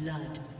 Blood.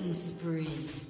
Killing spree.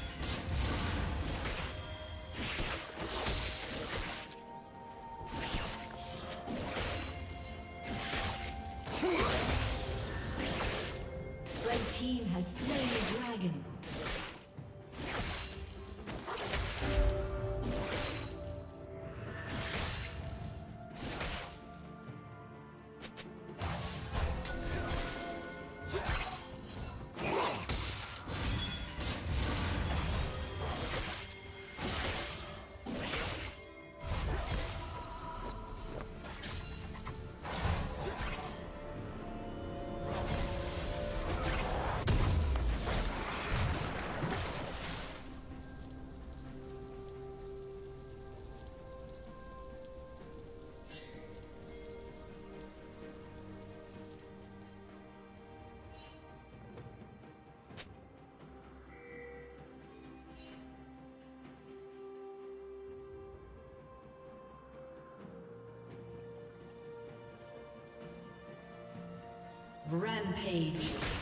Rampage.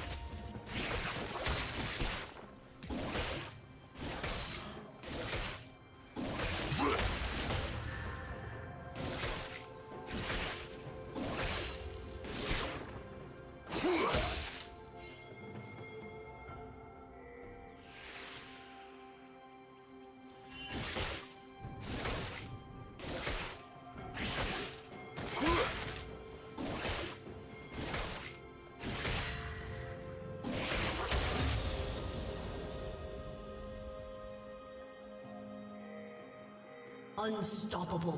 Unstoppable.